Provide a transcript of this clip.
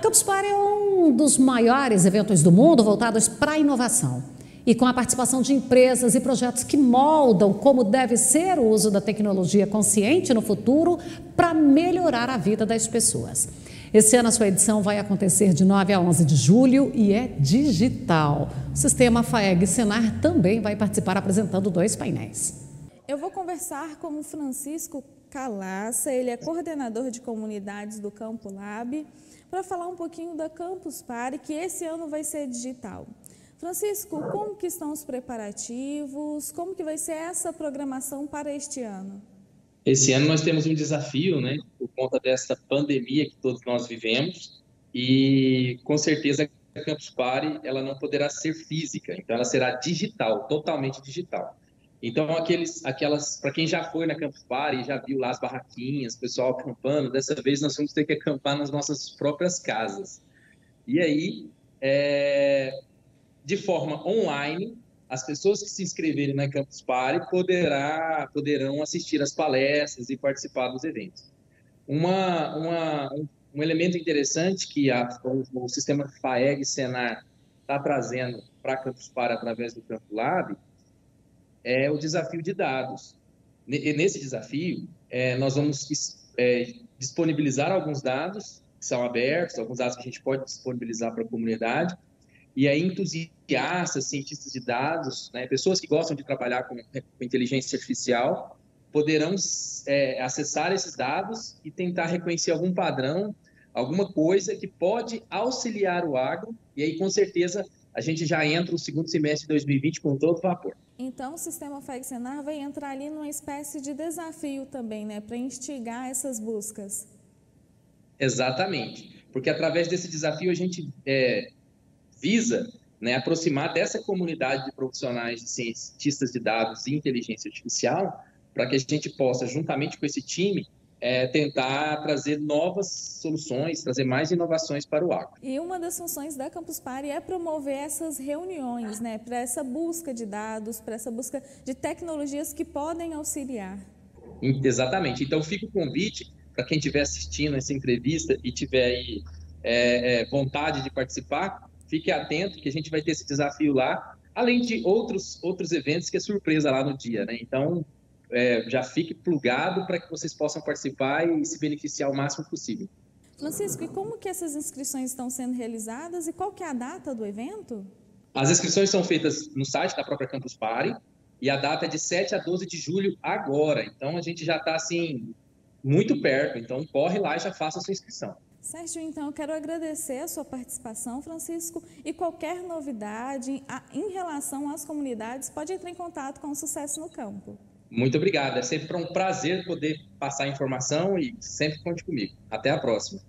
Campus Party é um dos maiores eventos do mundo voltados para a inovação. E com a participação de empresas e projetos que moldam como deve ser o uso da tecnologia consciente no futuro para melhorar a vida das pessoas. Esse ano a sua edição vai acontecer de 9 a 11 de julho e é digital. O sistema FAEG Senar também vai participar apresentando dois painéis. Eu vou conversar com o Francisco Calaça, ele é coordenador de comunidades do Campo Lab, para falar um pouquinho da Campus Party, que esse ano vai ser digital. Francisco, como que estão os preparativos? Como que vai ser essa programação para este ano? Esse ano nós temos um desafio, né, por conta dessa pandemia que todos nós vivemos, e com certeza a Campus Party ela não poderá ser física, então ela será digital, totalmente digital. Então, aqueles, aquelas, para quem já foi na Campus Party já viu lá as barraquinhas, pessoal acampando, dessa vez nós vamos ter que acampar nas nossas próprias casas. E aí, é, de forma online, as pessoas que se inscreverem na Campus Party poderá, poderão assistir às palestras e participar dos eventos. Uma, uma, um, um elemento interessante que a, o, o, sistema FAEG Senar está trazendo para a Campus Party através do Campo Lab é o desafio de dados. Nesse desafio, é, nós vamos é, disponibilizar alguns dados que são abertos, alguns dados que a gente pode disponibilizar para a comunidade, e aí entusiastas, cientistas de dados, né, pessoas que gostam de trabalhar com, com inteligência artificial, poderão é, acessar esses dados e tentar reconhecer algum padrão, alguma coisa que pode auxiliar o agro, e aí com certeza a gente já entra no segundo semestre de 2020 com todo vapor. Então, o sistema FEG-Senar vai entrar ali numa espécie de desafio também, né, para instigar essas buscas. Exatamente, porque através desse desafio a gente é, visa né, aproximar dessa comunidade de profissionais de cientistas de dados e inteligência artificial, para que a gente possa, juntamente com esse time, é, tentar trazer novas soluções, trazer mais inovações para o agro. E uma das funções da Campus Party é promover essas reuniões, né, para essa busca de dados, para essa busca de tecnologias que podem auxiliar. Exatamente. Então, fica o convite para quem estiver assistindo essa entrevista e tiver aí, é, é, vontade de participar, fique atento que a gente vai ter esse desafio lá, além de outros, outros eventos que é surpresa lá no dia. Né? Então, é, já fique plugado para que vocês possam participar e se beneficiar o máximo possível. Francisco, e como que essas inscrições estão sendo realizadas e qual que é a data do evento? As inscrições são feitas no site da própria Campus Party e a data é de 7 a 12 de julho agora. Então a gente já está assim muito perto, então corre lá e já faça a sua inscrição. Sérgio, então eu quero agradecer a sua participação, Francisco, e qualquer novidade em relação às comunidades pode entrar em contato com o Sucesso no Campo. Muito obrigado. É sempre um prazer poder passar informação e sempre conte comigo. Até a próxima.